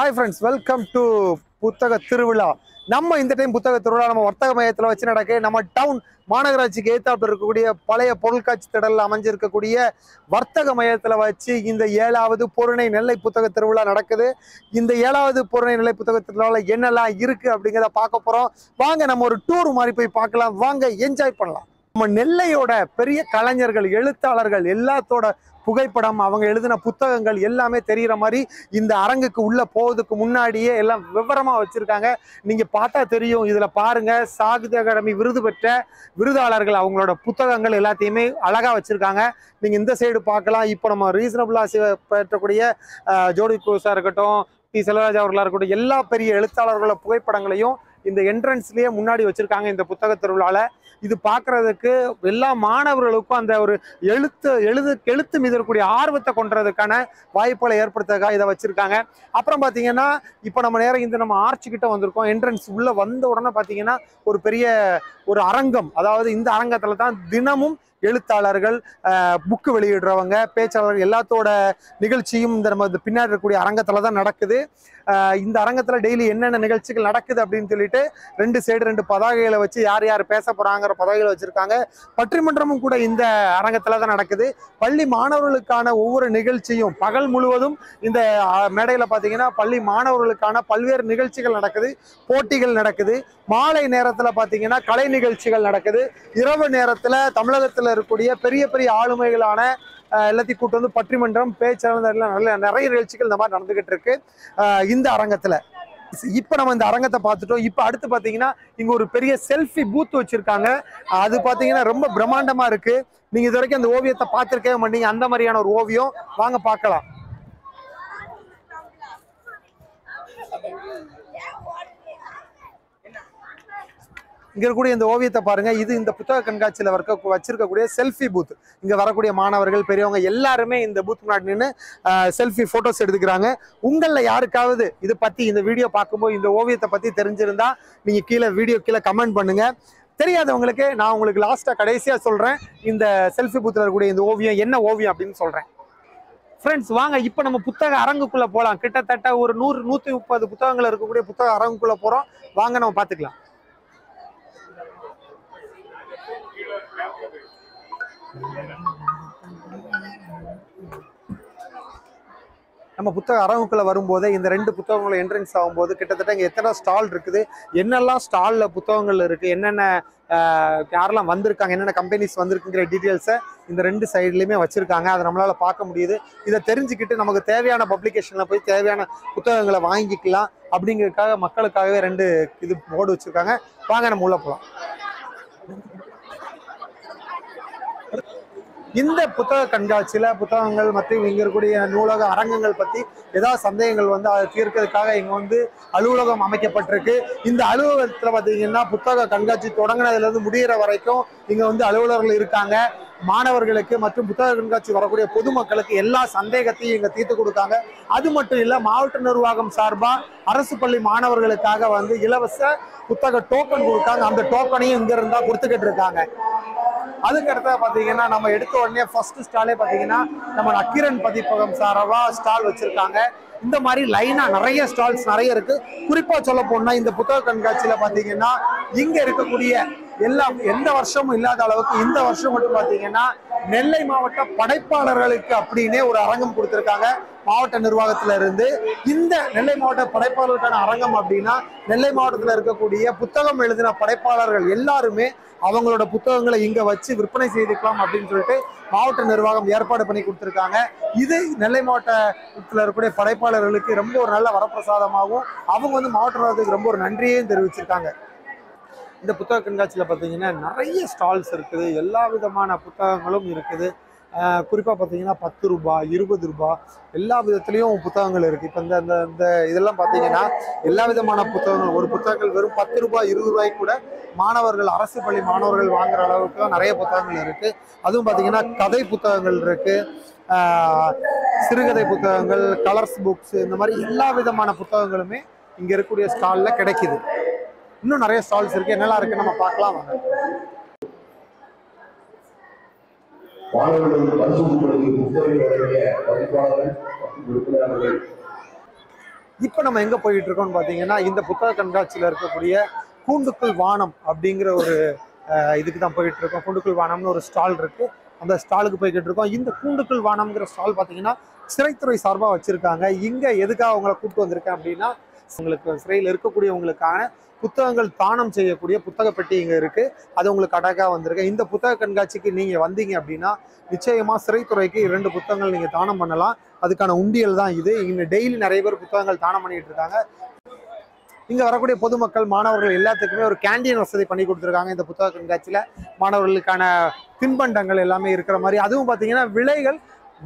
Hi friends welcome to புத்தக திருவிழா. நம்ம இந்த டைம் புத்தக திருவிழா நம்ம வர்த்தக மையத்தில் வச்சு நடக்க நம்ம டவுன் மாநகராட்சிக்கு ஏத்தாப்புல இருக்கக்கூடிய பழைய பொருட்காட்சி திடலில் அமைஞ்சிருக்கக்கூடிய வர்த்தக மையத்தில் வச்சு இந்த ஏழாவது பொருணை நெல்லை புத்தக திருவிழா நடக்குது. இந்த ஏழாவது பொருணை நெல்லை புத்தக திருவிழாவில் என்னெல்லாம் இருக்கு அப்படிங்கிறத பார்க்க போறோம். வாங்க நம்ம ஒரு டூர் மாதிரி போய் பார்க்கலாம். வாங்க என்ஜாய் பண்ணலாம். நம்ம நெல்லையோட பெரிய கலைஞர்கள் எழுத்தாளர்கள் எல்லாத்தோட புகைப்படம் அவங்க எழுதின புத்தகங்கள் எல்லாமே தெரிகிற மாதிரி இந்த அரங்குக்கு உள்ள போவதுக்கு முன்னாடியே எல்லாம் விவரமா வச்சிருக்காங்க. நீங்க பார்த்தா தெரியும். இதுல பாருங்க சாகித்ய அகாடமி விருது பெற்ற விருதாளர்கள் அவங்களோட புத்தகங்கள் எல்லாத்தையுமே அழகா வச்சிருக்காங்க. நீங்க இந்த சைடு பார்க்கலாம். இப்போ நம்ம ரீசனபிளா பெற்றக்கூடிய ஜோடி குரூஸா இருக்கட்டும் டி செல்வராஜ் அவர்களா இருக்கட்டும் எல்லா பெரிய எழுத்தாளர்களோட புகைப்படங்களையும் இந்த என்ட்ரன்ஸ்லயே முன்னாடி வச்சிருக்காங்க இந்த புத்தக திருவிழால. இது பார்க்குறதுக்கு எல்லா மாணவர்களுக்கும் அந்த ஒரு எழுத்து எழுது எழுத்து மீது இருக்கக்கூடிய ஆர்வத்தை கொண்டுறதுக்கான வாய்ப்புகளை ஏற்படுத்துறதுக்காக இதை வச்சுருக்காங்க. அப்புறம் பார்த்தீங்கன்னா இப்போ நம்ம நேரம் இந்த நம்ம ஆர்ச்சிக்கிட்ட வந்திருக்கோம். என்ட்ரன்ஸ் உள்ளே வந்த உடனே பார்த்தீங்கன்னா ஒரு பெரிய ஒரு அரங்கம் அதாவது இந்த அரங்கத்தில் தான் தினமும் எழுத்தாளர்கள் புக்கு வெளியிடுறவங்க பேச்சாளர்கள் எல்லாத்தோட நிகழ்ச்சியும் இந்த நம்ம இந்த பின்னாடி இருக்கக்கூடிய அரங்கத்தில் தான் நடக்குது. இந்த அரங்கத்தில் டெய்லி என்னென்ன நிகழ்ச்சிகள் நடக்குது அப்படின்னு சொல்லிட்டு ரெண்டு சைடு ரெண்டு பதாகைகளை வச்சு யார் யார் பேச போகிறாங்கிற பதாகைகளை வச்சுருக்காங்க. பட்டிமன்றமும் கூட இந்த அரங்கத்தில் தான் நடக்குது. பள்ளி மாணவர்களுக்கான ஒவ்வொரு நிகழ்ச்சியும் பகல் முழுவதும் இந்த மேடையில் பார்த்தீங்கன்னா பள்ளி மாணவர்களுக்கான பல்வேறு நிகழ்ச்சிகள் நடக்குது போட்டிகள் நடக்குது. மாலை நேரத்தில் பார்த்தீங்கன்னா கலை நிகழ்ச்சிகள் நடக்குது. இரவு நேரத்தில் தமிழகத்தில் இருக்கக்கூடிய பெரிய பெரிய ஆளுமைகளான எல்லாத்தையும் கூட்டு வந்து பட்டிமன்றம் பேச்சாளர் நல்ல நிறைய நிகழ்ச்சிகள் இந்த மாதிரி நடந்துகிட்டு இருக்கு. இந்த அரங்கத்துல. இப்ப நம்ம இந்த அரங்கத்தை பார்த்துட்டோம். இப்ப அடுத்து பாத்தீங்கன்னா இங்க ஒரு பெரிய செல்ஃபி பூத் வச்சிருக்காங்க. அது பாத்தீங்கன்னா ரொம்ப பிரம்மாண்டமா இருக்கு. நீங்க இது வரைக்கும் அந்த ஓவியத்தை பார்த்திருக்கவே மாட்டீங்க. அந்த மாதிரியான ஒரு ஓவியம். வாங்க பார்க்கலாம். இங்கே இருக்கக்கூடிய இந்த ஓவியத்தை பாருங்கள் இது இந்த புத்தக கண்காட்சியில் இருக்க வச்சிருக்கக்கூடிய செல்ஃபி பூத் இங்கே வரக்கூடிய மாணவர்கள் பெரியவங்க எல்லாருமே இந்த பூத் முன்னாடி நின்று செல்ஃபி ஃபோட்டோஸ் எடுத்துக்கிறாங்க. உங்களில் யாருக்காவது இது பற்றி இந்த வீடியோ பார்க்கும்போது இந்த ஓவியத்தை பற்றி தெரிஞ்சிருந்தா நீங்கள் கீழே வீடியோ கீழே கமெண்ட் பண்ணுங்க. தெரியாதவங்களுக்கு நான் உங்களுக்கு லாஸ்ட்டாக கடைசியாக சொல்கிறேன் இந்த செல்ஃபி பூத்தில் இருக்கக்கூடிய இந்த ஓவியம் என்ன ஓவியம் அப்படின்னு சொல்கிறேன் ஃப்ரெண்ட்ஸ் வாங்க இப்போ நம்ம புத்தக அரங்குக்குள்ளே போகலாம் கிட்டத்தட்ட ஒரு நூறு நூற்றி முப்பது புத்தகங்கள் இருக்கக்கூடிய புத்தக அரங்குக்குள்ளே போகிறோம் வாங்க நம்ம பார்த்துக்கலாம். நம்ம புத்தக அரங்குக்குள்ள வரும்போதே இந்த ரெண்டு புத்தகங்களும் என்ட்ரன்ஸ் ஆகும்போது கிட்டத்தட்ட இங்கே எத்தனை ஸ்டால் இருக்குது? என்னெல்லாம் ஸ்டாலில் புத்தகங்கள் இருக்குது என்னென்ன யாரெல்லாம் வந்திருக்காங்க? என்னென்ன கம்பெனிஸ் வந்திருக்குங்கிற டீட்டெயில்ஸை இந்த ரெண்டு சைட்லேயுமே வச்சுருக்காங்க. அதை நம்மளால் பார்க்க முடியுது. இதை தெரிஞ்சுக்கிட்டு நமக்கு தேவையான பப்ளிகேஷனில் போய் தேவையான புத்தகங்களை வாங்கிக்கலாம் அப்படிங்கிறதுக்காக மக்களுக்காகவே ரெண்டு இது போர்டு வச்சுருக்காங்க. வாங்க நம்ம உள்ளே போகலாம் இந்த புத்தக கண்காட்சியில புத்தகங்கள் மற்றும் இங்க இருக்கக்கூடிய நூலக அரங்கங்கள் பத்தி ஏதாவது சந்தேகங்கள் வந்து அதை தீர்க்கிறதுக்காக இங்க வந்து அலுவலகம் அமைக்கப்பட்டிருக்கு. இந்த அலுவலகத்துல பாத்தீங்கன்னா புத்தக கண்காட்சி தொடங்கினதுல இருந்து வரைக்கும் இங்க வந்து அலுவலர்கள் இருக்காங்க. மாணவர்களுக்கு மற்றும் புத்தக கண்காட்சி வரக்கூடிய பொதுமக்களுக்கு எல்லா சந்தேகத்தையும் இங்க தீர்த்து கொடுக்காங்க. அது மட்டும் இல்ல மாவட்ட நிர்வாகம் சார்பா அரசு பள்ளி மாணவர்களுக்காக வந்து இலவச புத்தக டோக்கன் கொடுத்தாங்க. அந்த டோக்கனையும் இங்க இருந்தா கொடுத்துக்கிட்டு இருக்காங்க. அதுக்கு அடுத்தது பாத்தீங்கன்னா நம்ம எடுத்த உடனே ஃபர்ஸ்ட் ஸ்டாலே பார்த்தீங்கன்னா நம்ம நக்கீரன் பதிப்பகம் சாரவா ஸ்டால் வச்சிருக்காங்க. இந்த மாதிரி லைனா நிறைய ஸ்டால்ஸ் நிறைய இருக்கு. குறிப்பா சொல்ல போனா இந்த புத்தக கண்காட்சியில பாத்தீங்கன்னா இங்க இருக்கக்கூடிய எல்லா எந்த வருஷமும் இல்லாத அளவுக்கு இந்த வருஷம் மட்டும் பார்த்தீங்கன்னா நெல்லை மாவட்ட படைப்பாளர்களுக்கு அப்படின்னே ஒரு அரங்கம் கொடுத்துருக்காங்க. மாவட்ட நிர்வாகத்துல இருந்து இந்த நெல்லை மாவட்ட படைப்பாளர்களுக்கான அரங்கம் அப்படின்னா நெல்லை மாவட்டத்தில் இருக்கக்கூடிய புத்தகம் எழுதின படைப்பாளர்கள் எல்லாருமே அவங்களோட புத்தகங்களை இங்க வச்சு விற்பனை செய்துக்கலாம் அப்படின்னு சொல்லிட்டு மாவட்ட நிர்வாகம் ஏற்பாடு பண்ணி கொடுத்துருக்காங்க. இது நெல்லை மாவட்டத்தில் இருக்கக்கூடிய படைப்பாளர்களுக்கு ரொம்ப ஒரு நல்ல வரப்பிரசாதமாகவும் அவங்க வந்து மாவட்ட நிர்வாகத்துக்கு ரொம்ப ஒரு நன்றியையும் தெரிவிச்சிருக்காங்க. இந்த புத்தக கண்காட்சியில் பார்த்தீங்கன்னா நிறைய ஸ்டால்ஸ் இருக்குது. எல்லா விதமான புத்தகங்களும் இருக்குது. குறிப்பாக பார்த்தீங்கன்னா பத்து ரூபாய் இருபது ரூபாய் எல்லா விதத்துலேயும் புத்தகங்கள் இருக்குது இப்போ இந்த அந்த இந்த இதெல்லாம் பார்த்தீங்கன்னா எல்லா விதமான புத்தகங்கள் ஒரு புத்தகங்கள் வெறும் பத்து ரூபாய் இருபது ரூபாய்க்கு கூட மாணவர்கள் அரசு பள்ளி மாணவர்கள் வாங்குற அளவுக்கு நிறைய புத்தகங்கள் இருக்குது அதுவும் பார்த்தீங்கன்னா கதை புத்தகங்கள் இருக்குது சிறுகதை புத்தகங்கள் கலர்ஸ் புக்ஸ் இந்த மாதிரி எல்லா விதமான புத்தகங்களுமே இங்கே இருக்கக்கூடிய ஸ்டாலில் கிடைக்கிது. இன்னும் நிறைய ஸ்டால்ஸ் இருக்கு. என்னெல்லாம் இருக்கு நம்ம பார்க்கலாம். வாங்க. மாணவர்களுக்கு பதிப்பாளர்கள் இப்போ நம்ம எங்க போயிட்டு இருக்கோம்னு பார்த்தீங்கன்னா இந்த புத்தக கண்காட்சியில் இருக்கக்கூடிய கூண்டுக்குள் வானம் அப்படிங்கிற ஒரு இதுக்கு தான் போயிட்டு இருக்கோம். கூண்டுக்குள் வானம்னு ஒரு ஸ்டால் இருக்கு. அந்த ஸ்டாலுக்கு போய்கிட்டு இருக்கோம். இந்த கூண்டுக்குள் வானம்ங்கிற ஸ்டால் பார்த்தீங்கன்னா சிறைத்துறை சார்பாக வச்சிருக்காங்க. இங்க எதுக்காக உங்களை கூப்பிட்டு வந்திருக்கேன் அப்படின்னா உங்களுக்கு சிறையில் இருக்கக்கூடியவங்களுக்கான புத்தகங்கள் தானம் செய்யக்கூடிய புத்தக பெட்டி இங்கே இருக்கு. அது உங்களுக்கு அடக்கா வந்திருக்கு. இந்த புத்தக கண்காட்சிக்கு நீங்க வந்தீங்க அப்படின்னா நிச்சயமா சிறைத்துறைக்கு இரண்டு புத்தகங்கள் நீங்க தானம் பண்ணலாம். அதுக்கான உண்டியல் தான் இது. இங்க டெய்லி நிறைய பேர் புத்தகங்கள் தானம் பண்ணிட்டு இருக்காங்க. இங்க வரக்கூடிய பொதுமக்கள் மாணவர்கள் எல்லாத்துக்குமே ஒரு கேண்டீன் வசதி பண்ணி கொடுத்துருக்காங்க இந்த புத்தக கண்காட்சியில. மாணவர்களுக்கான தின்பண்டங்கள் எல்லாமே இருக்கிற மாதிரி. அதுவும் பார்த்தீங்கன்னா விலைகள்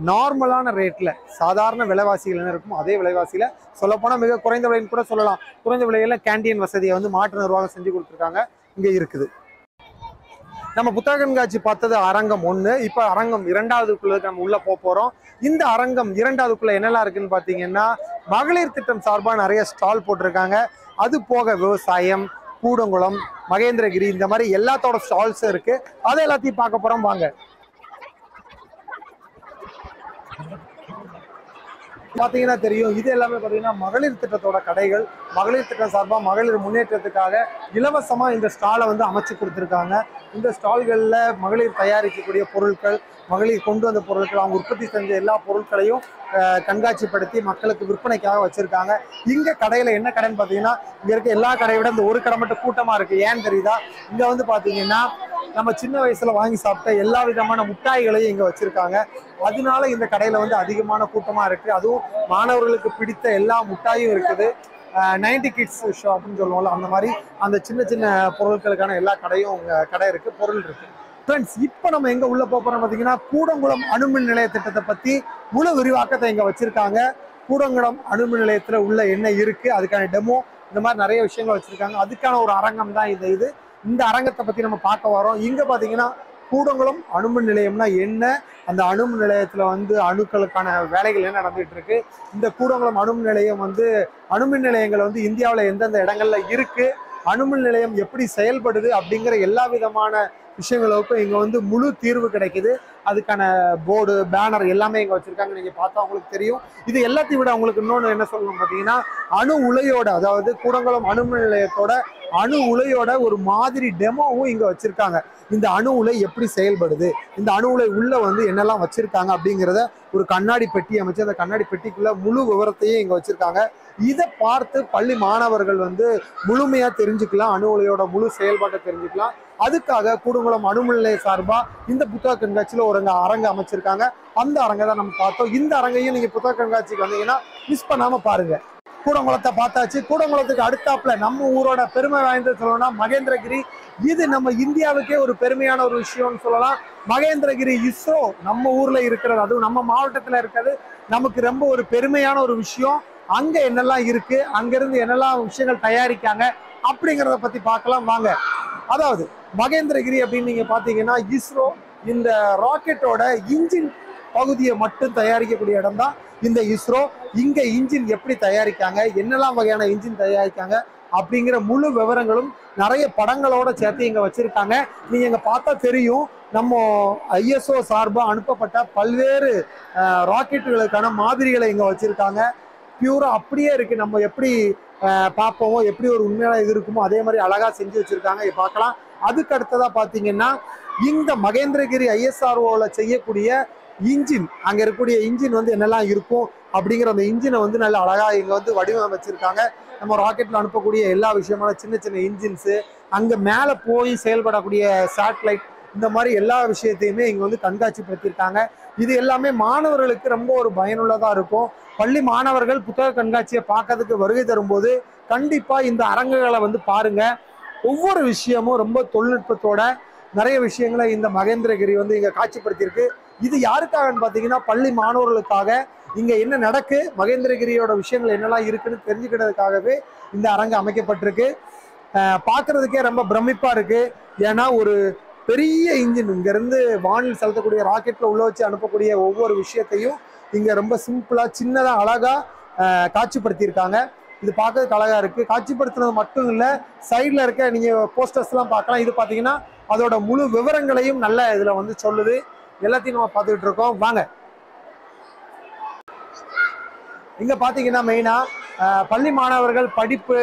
நார்மலான ரேட்டில் சாதாரண விலைவாசிகள் என்ன இருக்குமோ அதே விலைவாசியில் சொல்லப்போனால் மிக குறைந்த விலைன்னு கூட சொல்லலாம். குறைந்த விலையில் கேண்டீன் வசதியை வந்து மாற்று நிர்வாகம் செஞ்சு கொடுத்துருக்காங்க. இங்கே இருக்குது. நம்ம புத்தக கண்காட்சி பார்த்தது அரங்கம் ஒன்று இப்போ அரங்கம் இரண்டாவதுக்குள்ள நம்ம உள்ளே போக போகிறோம் இந்த அரங்கம் இரண்டாவதுக்குள்ள என்னெல்லாம் இருக்குன்னு பார்த்தீங்கன்னா மகளிர் திட்டம் சார்பாக நிறைய ஸ்டால் போட்டிருக்காங்க. அது போக விவசாயம் கூடங்குளம் மகேந்திரகிரி இந்த மாதிரி எல்லாத்தோட ஸ்டால்ஸும் இருக்குது அதை எல்லாத்தையும் பார்க்க போகிறோம் வாங்க. பார்த்தீங்கன்னா தெரியும். இது எல்லாமே பார்த்தீங்கன்னா மகளிர் திட்டத்தோட கடைகள். மகளிர் திட்டம் சார்பாக மகளிர் முன்னேற்றத்துக்காக இலவசமாக இந்த ஸ்டாலை வந்து அமைச்சு கொடுத்துருக்காங்க. இந்த ஸ்டால்களில் மகளிர் தயாரிக்கக்கூடிய பொருட்கள் மகளிர் கொண்டு வந்த பொருட்கள் அவங்க உற்பத்தி செஞ்ச எல்லா பொருட்களையும் கண்காட்சிப்படுத்தி மக்களுக்கு விற்பனைக்காக வச்சிருக்காங்க. இங்க கடையில என்ன கடைன்னு பார்த்தீங்கன்னா இங்க இருக்க எல்லா கடையை விட இந்த ஒரு கடை மட்டும் கூட்டமா இருக்கு. ஏன்னு தெரியுதா? இங்க வந்து பாத்தீங்கன்னா நம்ம சின்ன வயசுல வாங்கி சாப்பிட்ட எல்லா விதமான முட்டாய்களையும் இங்க வச்சிருக்காங்க. அதனால இந்த கடையில வந்து அதிகமான கூட்டமா இருக்கு. அதுவும் மாணவர்களுக்கு பிடித்த எல்லா முட்டாயும் இருக்குது. நைன்டி கிட்ஸ் ஷாப்னு சொல்லுவோம்ல அந்த மாதிரி அந்த சின்ன சின்ன பொருட்களுக்கான எல்லா கடையும் உங்க கடை இருக்கு பொருள் இருக்கு. ஃப்ரெண்ட்ஸ் இப்போ நம்ம எங்கே உள்ளே போக பார்த்தீங்கன்னா கூடங்குளம் அணுமின் நிலைய திட்டத்தை பற்றி முழு விரிவாக்கத்தை இங்கே வச்சுருக்காங்க. கூடங்குளம் அணுமின் நிலையத்தில் உள்ள என்ன இருக்குது அதுக்கான டெமோ இந்த மாதிரி நிறைய விஷயங்கள் வச்சுருக்காங்க. அதுக்கான ஒரு அரங்கம் தான் இந்த இது. இந்த அரங்கத்தை பற்றி நம்ம பார்க்க வரோம். இங்கே பார்த்தீங்கன்னா கூடங்குளம் அணுமின் நிலையம்னா என்ன? அந்த அணுமின் நிலையத்தில் வந்து அணுக்களுக்கான வேலைகள் என்ன நடந்துட்டு இருக்கு? இந்த கூடங்குளம் அணுமின் நிலையம் வந்து அணுமின் நிலையங்கள் வந்து இந்தியாவில் எந்தெந்த இடங்கள்ல இருக்குது அணுமின் நிலையம் எப்படி செயல்படுது? அப்படிங்கிற எல்லா விதமான விஷயங்களுக்கும் இங்கே வந்து முழு தீர்வு கிடைக்குது. அதுக்கான போர்டு பேனர் எல்லாமே இங்கே வச்சுருக்காங்க. நீங்கள் பார்த்தா அவங்களுக்கு தெரியும். இது எல்லாத்தையும் விட அவங்களுக்கு இன்னொன்று என்ன சொல்லணும் பார்த்தீங்கன்னா அணு உலையோட அதாவது கூடங்குளம் அணு நிலையத்தோட அணு உலையோட ஒரு மாதிரி டெமோவும் இங்கே வச்சுருக்காங்க. இந்த அணு உலை எப்படி செயல்படுது? இந்த அணு உலை உள்ளே வந்து என்னெல்லாம் வச்சுருக்காங்க அப்படிங்கிறத ஒரு கண்ணாடி பெட்டி அமைச்சு அந்த கண்ணாடி பெட்டிக்குள்ளே முழு விவரத்தையும் இங்கே வச்சுருக்காங்க. இதை பார்த்து பள்ளி மாணவர்கள் வந்து முழுமையாக தெரிஞ்சுக்கலாம். அணு உலையோட முழு செயல்பாட்டை தெரிஞ்சுக்கலாம். அதுக்காக கூடங்குளம் அணுமில்லை சார்பா இந்த புத்தக கண்காட்சியில ஒரு அங்க அரங்கு அமைச்சிருக்காங்க. அந்த அரங்கை தான் நம்ம பார்த்தோம். இந்த அரங்கையும் நீங்க புத்தக கண்காட்சிக்கு வந்தீங்கன்னா மிஸ் பண்ணாம பாருங்க. கூடங்குளத்தை பார்த்தாச்சு. கூடங்குளத்துக்கு அடுத்தாப்புல நம்ம ஊரோட பெருமை வாய்ந்த சொல்லணும்னா மகேந்திரகிரி. இது நம்ம இந்தியாவுக்கே ஒரு பெருமையான ஒரு விஷயம்னு சொல்லலாம். மகேந்திரகிரி இஸ்ரோ நம்ம ஊர்ல இருக்கிறது. அதுவும் நம்ம மாவட்டத்துல இருக்கிறது. நமக்கு ரொம்ப ஒரு பெருமையான ஒரு விஷயம். அங்க என்னெல்லாம் இருக்கு? அங்கிருந்து என்னெல்லாம் விஷயங்கள் தயாரிக்காங்க? அப்படிங்கிறத பற்றி பார்க்கலாம். வாங்க. அதாவது மகேந்திரகிரி அப்படின்னு நீங்கள் பார்த்தீங்கன்னா இஸ்ரோ இந்த ராக்கெட்டோட இன்ஜின் பகுதியை மட்டும் தயாரிக்கக்கூடிய இடம் தான் இந்த இஸ்ரோ. இங்கே இன்ஜின் எப்படி தயாரிக்காங்க என்னெல்லாம் வகையான இன்ஜின் தயாரிக்காங்க அப்படிங்கிற முழு விவரங்களும் நிறைய படங்களோட சேர்த்து இங்கே வச்சுருக்காங்க. நீங்கள் இங்கே பார்த்தா தெரியும் நம்ம ஐஎஸ்ஓ சார்பாக அனுப்பப்பட்ட பல்வேறு ராக்கெட்டுகளுக்கான மாதிரிகளை இங்கே வச்சுருக்காங்க. பியூரா அப்படியே இருக்கு. நம்ம எப்படி பார்ப்போமோ எப்படி ஒரு உண்மையான இது இருக்குமோ அதே மாதிரி அழகா செஞ்சு வச்சிருக்காங்க. பார்க்கலாம். அதுக்கு அடுத்ததா பாத்தீங்கன்னா இந்த மகேந்திரகிரி ஐஎஸ்ஆர்ஓல செய்யக்கூடிய இன்ஜின் அங்க இருக்கக்கூடிய இன்ஜின் வந்து என்னெல்லாம் இருக்கும் அப்படிங்கிற அந்த இன்ஜினை வந்து நல்ல அழகா இங்க வந்து வடிவமைச்சிருக்காங்க. நம்ம ராக்கெட்ல அனுப்பக்கூடிய எல்லா விஷயமான சின்ன சின்ன இன்ஜின்ஸு அங்க மேல போய் செயல்படக்கூடிய சேட்டலைட் இந்த மாதிரி எல்லா விஷயத்தையுமே இங்கே வந்து கண்காட்சிப்படுத்தியிருக்காங்க. இது எல்லாமே மாணவர்களுக்கு ரொம்ப ஒரு பயனுள்ளதாக இருக்கும். பள்ளி மாணவர்கள் புத்தக கண்காட்சியை பார்க்கறதுக்கு வருகை தரும்போது கண்டிப்பாக இந்த அரங்குகளை வந்து பாருங்க. ஒவ்வொரு விஷயமும் ரொம்ப தொழில்நுட்பத்தோட நிறைய விஷயங்களை இந்த மகேந்திரகிரி வந்து இங்கே காட்சிப்படுத்தியிருக்கு. இது யாருக்காகன்னு பார்த்தீங்கன்னா பள்ளி மாணவர்களுக்காக இங்கே என்ன நடக்கு மகேந்திரகிரியோட விஷயங்கள் என்னெல்லாம் இருக்குன்னு தெரிஞ்சுக்கிறதுக்காகவே இந்த அரங்கு அமைக்கப்பட்டிருக்கு. பார்க்குறதுக்கே ரொம்ப பிரமிப்பாக இருக்குது ஏன்னா ஒரு பெரிய இன்ஜின் இங்கேருந்து வானில் செலுத்தக்கூடிய ராக்கெட்டில் உள்ள வச்சு அனுப்பக்கூடிய ஒவ்வொரு விஷயத்தையும் இங்கே ரொம்ப சிம்பிளாக சின்னதாக அழகாக காட்சிப்படுத்தியிருக்காங்க. இது பார்க்கறதுக்கு அழகாக இருக்குது காட்சிப்படுத்துனது மட்டும் இல்லை சைடில் இருக்க நீங்கள் போஸ்டர்ஸ்லாம் பார்க்கலாம். இது பார்த்தீங்கன்னா அதோட முழு விவரங்களையும் நல்ல இதில் வந்து சொல்லுது. எல்லாத்தையும் நம்ம பார்த்துக்கிட்டு இருக்கோம். வாங்க. இங்கே பார்த்தீங்கன்னா மெயினாக பள்ளி மாணவர்கள் படிப்பு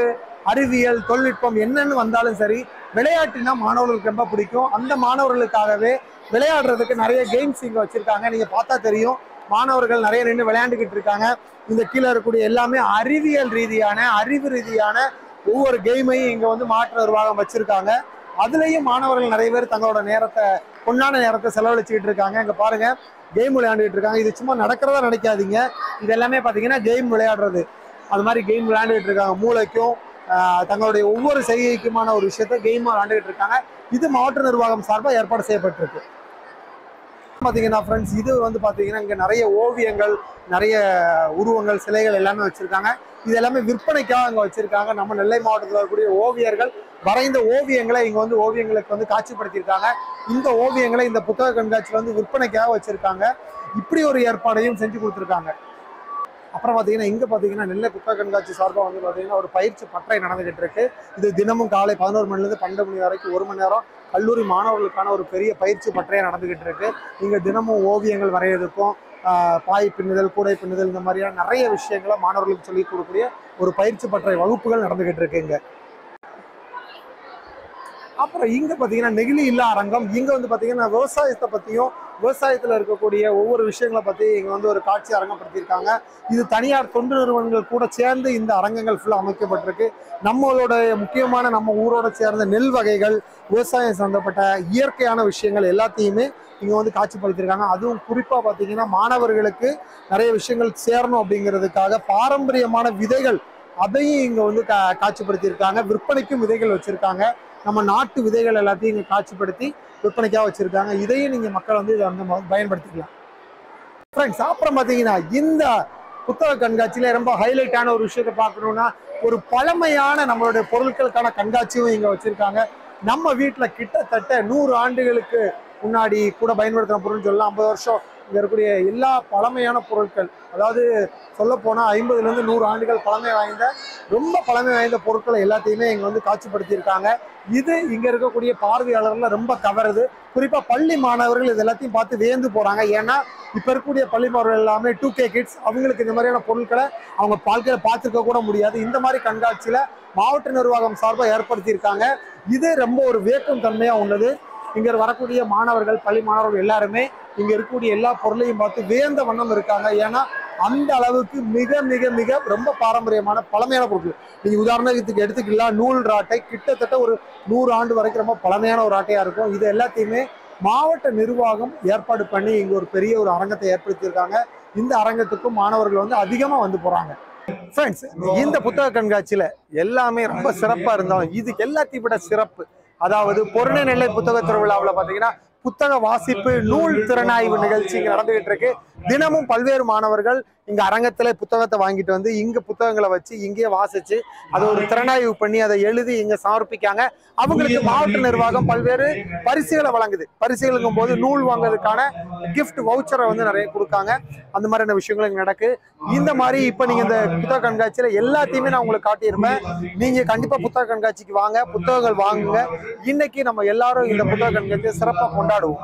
அறிவியல் தொழில்நுட்பம் என்னென்னு வந்தாலும் சரி விளையாட்டுனா மாணவர்களுக்கு ரொம்ப பிடிக்கும். அந்த மாணவர்களுக்காகவே விளையாடுறதுக்கு நிறைய கேம்ஸ் இங்கே வச்சுருக்காங்க. நீங்கள் பார்த்தா தெரியும். மாணவர்கள் நிறைய நின்று விளையாண்டுக்கிட்டு இருக்காங்க. இந்த கீழே இருக்கக்கூடிய எல்லாமே அறிவியல் ரீதியான அறிவு ரீதியான ஒவ்வொரு கேமையும் இங்கே வந்து மாற்று நிர்வாகம் வச்சுருக்காங்க. அதுலேயும் மாணவர்கள் நிறைய பேர் தங்களோட நேரத்தை பொன்னான நேரத்தை செலவழிச்சுக்கிட்டு இருக்காங்க. இங்கே பாருங்கள் கேம் விளையாண்டுட்டு இருக்காங்க. இது சும்மா நடக்கிறதா நினைக்காதீங்க. இது எல்லாமே பார்த்தீங்கன்னா கேம் விளையாடுறது. அது மாதிரி கேம் விளையாண்டுட்டு இருக்காங்க. மூளைக்கும் தங்களுடைய ஒவ்வொரு செய்கைக்குமான ஒரு விஷயத்த கெய்மாக விளாண்டுகிட்டு இருக்காங்க. இது மாவட்ட நிர்வாகம் சார்பாக ஏற்பாடு செய்யப்பட்டிருக்கு. பார்த்தீங்கன்னா ஃப்ரெண்ட்ஸ் இது வந்து பார்த்தீங்கன்னா இங்கே நிறைய ஓவியங்கள் நிறைய உருவங்கள் சிலைகள் எல்லாமே வச்சுருக்காங்க. இது எல்லாமே விற்பனைக்காக அங்கே வச்சுருக்காங்க. நம்ம நெல்லை மாவட்டத்தில் இருக்கக்கூடிய ஓவியர்கள் வரைந்த ஓவியங்களை இங்கே வந்து ஓவியங்களுக்கு வந்து காட்சிப்படுத்தியிருக்காங்க. இந்த ஓவியங்களை இந்த புத்தக கண்காட்சியில் வந்து விற்பனைக்காக வச்சுருக்காங்க. இப்படி ஒரு ஏற்பாடையும் செஞ்சு கொடுத்துருக்காங்க. அப்புறம் பார்த்தீங்கன்னா இங்கே பார்த்தீங்கன்னா நெல்லை புத்தக கண்காட்சி சார்பாக வந்து பார்த்தீங்கன்னா ஒரு பயிற்சி பட்டறை நடந்துகிட்டு இருக்கு. இது தினமும் காலை பதினோரு மணிலேருந்து பன்னெண்டு மணி வரைக்கும் ஒரு மணி நேரம் கல்லூரி மாணவர்களுக்கான ஒரு பெரிய பயிற்சி பட்டறையாக நடந்துகிட்டு இருக்கு. இங்கே தினமும் ஓவியங்கள் வரையறதுக்கும் பாய் பின்னுதல் கூடை பின்னுதல் இந்த மாதிரியான நிறைய விஷயங்களை மாணவர்களுக்கு சொல்லி கொடுக்கக்கூடிய ஒரு பயிற்சி பட்டறை வகுப்புகள் நடந்துகிட்டு இருக்கு இங்கே. அப்புறம் இங்கே பார்த்தீங்கன்னா நெகிழி இல்லா அரங்கம். இங்கே வந்து பார்த்தீங்கன்னா விவசாயத்தை பற்றியும் விவசாயத்தில் இருக்கக்கூடிய ஒவ்வொரு விஷயங்களை பற்றி இங்கே வந்து ஒரு காட்சி அரங்கப்படுத்தியிருக்காங்க. இது தனியார் தொண்டு நிறுவனங்கள் கூட சேர்ந்து இந்த அரங்கங்கள் ஃபுல்லாக அமைக்கப்பட்டிருக்கு. நம்மளோட முக்கியமான நம்ம ஊரோட சேர்ந்த நெல் வகைகள் விவசாயம் சம்மந்தப்பட்ட இயற்கையான விஷயங்கள் எல்லாத்தையுமே இங்கே வந்து காட்சிப்படுத்தியிருக்காங்க. அதுவும் குறிப்பாக பார்த்தீங்கன்னா மாணவர்களுக்கு நிறைய விஷயங்கள் சேரணும் அப்படிங்கிறதுக்காக பாரம்பரியமான விதைகள் அதையும் இங்கே வந்து கா காட்சிப்படுத்தியிருக்காங்க. விற்பனைக்கும் விதைகள் வச்சுருக்காங்க. நம்ம நாட்டு விதைகள் எல்லாத்தையும் இங்கே காட்சிப்படுத்தி விற்பனைக்காக வச்சுருக்காங்க. இதையும் நீங்கள் மக்கள் வந்து இதை வந்து ம- பயன்படுத்திக்கலாம். ஃப்ரெண்ட்ஸ் அப்புறம் பார்த்தீங்கன்னா இந்த புத்தக கண்காட்சியில் ரொம்ப ஹைலைட்டான ஒரு விஷயத்தை பார்க்கணும்னா ஒரு பழமையான நம்மளுடைய பொருட்களுக்கான கண்காட்சியும் இங்கே வச்சுருக்காங்க. நம்ம வீட்டில் கிட்டத்தட்ட நூறு ஆண்டுகளுக்கு முன்னாடி கூட பயன்படுத்தின பொருள்னு சொல்லலாம். ஐம்பது வருஷம் இங்கே இருக்கக்கூடிய எல்லா பழமையான பொருட்கள். அதாவது சொல்லப்போனால் ஐம்பதுலேருந்து நூறு ஆண்டுகள் பழமை வாய்ந்த ரொம்ப பழமை வாய்ந்த பொருட்களை எல்லாத்தையுமே இங்கே வந்து காட்சிப்படுத்தியிருக்காங்க. இது இங்கே இருக்கக்கூடிய பார்வையாளர்கள் ரொம்ப கவருது குறிப்பாக பள்ளி மாணவர்கள் இது எல்லாத்தையும் பார்த்து வியந்து போகிறாங்க ஏன்னா இப்போ இருக்கக்கூடிய பள்ளி மாணவர்கள் எல்லாமே டூ கே கிட்ஸ் அவங்களுக்கு இந்த மாதிரியான பொருட்களை அவங்க வாழ்க்கையில் பார்த்துருக்க கூட முடியாது. இந்த மாதிரி கண்காட்சியில் மாவட்ட நிர்வாகம் சார்பாக ஏற்படுத்தியிருக்காங்க. இது ரொம்ப ஒரு வேக்கும் தன்மையாக உள்ளது. இங்கே வரக்கூடிய மாணவர்கள் பள்ளி மாணவர்கள் எல்லாருமே இங்க இருக்கக்கூடிய எல்லா பொருளையும் பார்த்து வேந்த வண்ணம் இருக்காங்க. ஏன்னா அந்த அளவுக்கு மிக மிக மிக ரொம்ப பாரம்பரியமான பழமையான பொருட்கள். நீங்க உதாரணத்துக்கு எடுத்துக்கலாம் நூல் ராட்டை. கிட்டத்தட்ட ஒரு நூறு ஆண்டு வரைக்கும் ரொம்ப பழமையான ஒரு ஆட்டையா இருக்கும். இது எல்லாத்தையுமே மாவட்ட நிர்வாகம் ஏற்பாடு பண்ணி இங்க ஒரு பெரிய ஒரு அரங்கத்தை ஏற்படுத்தியிருக்காங்க. இந்த அரங்கத்துக்கும் மாணவர்கள் வந்து அதிகமா வந்து போறாங்க. ஃப்ரெண்ட்ஸ் இந்த புத்தக கண்காட்சியில எல்லாமே ரொம்ப சிறப்பா இருந்தாலும் இதுக்கு எல்லாத்தையும் விட சிறப்பு. அதாவது பொருணை நெல்லை புத்தக திருவிழாவில் பார்த்தீங்கன்னா புத்தக வாசிப்பு நூல் திறனாய்வு நிகழ்ச்சி நடந்துகிட்டு இருக்கு. தினமும் பல்வேறு மாணவர்கள் இங்க அரங்கத்துல புத்தகத்தை வாங்கிட்டு வந்து இங்க புத்தகங்களை வச்சு இங்கேயே வாசிச்சு அதை ஒரு திறனாய்வு பண்ணி அதை எழுதி இங்க சமர்ப்பிக்காங்க. அவங்களுக்கு மாவட்ட நிர்வாகம் பல்வேறு பரிசுகளை வழங்குது. பரிசுகளுங்கும் போது நூல் வாங்குறதுக்கான கிஃப்ட் வவுச்சரை வந்து நிறைய கொடுக்காங்க. அந்த மாதிரியான விஷயங்கள் நடக்கு. இந்த மாதிரி இப்ப நீங்க இந்த புத்தக கண்காட்சியில எல்லாத்தையுமே நான் உங்களுக்கு காட்டியிருப்பேன். நீங்க கண்டிப்பா புத்தக கண்காட்சிக்கு வாங்க புத்தகங்கள் வாங்குங்க. இன்னைக்கு நம்ம எல்லாரும் இந்த புத்தக கண்காட்சியை சிறப்பா கொண்டாடுவோம்.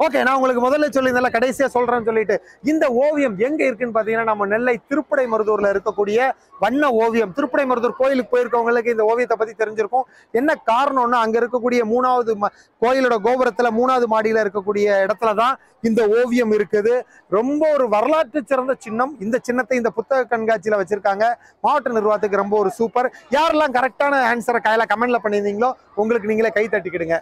ஓகே நான் உங்களுக்கு முதல்ல சொல்லியிருந்தேன்ல கடைசியா சொல்றேன்னு சொல்லிட்டு இந்த ஓவியம் எங்க இருக்குன்னு பாத்தீங்கன்னா நம்ம நெல்லை திருப்படை மருதூர்ல இருக்கக்கூடிய வண்ண ஓவியம். திருப்படை மருதூர் கோயிலுக்கு போயிருக்கவங்களுக்கு இந்த ஓவியத்தை பத்தி தெரிஞ்சிருக்கும். என்ன காரணம்னா அங்க இருக்கக்கூடிய மூணாவது கோயிலோட கோபுரத்துல மூணாவது மாடியில இருக்கக்கூடிய இடத்துல தான் இந்த ஓவியம் இருக்குது. ரொம்ப ஒரு வரலாற்று சிறந்த சின்னம். இந்த சின்னத்தை இந்த புத்தக கண்காட்சியில் வச்சிருக்காங்க. மாவட்ட நிர்வாகத்துக்கு ரொம்ப ஒரு சூப்பர் யாரெல்லாம் கரெக்டான ஆன்சரை கையில் கமெண்ட்ல பண்ணியிருந்தீங்களோ உங்களுக்கு நீங்களே கை தட்டிக்கிடுங்க.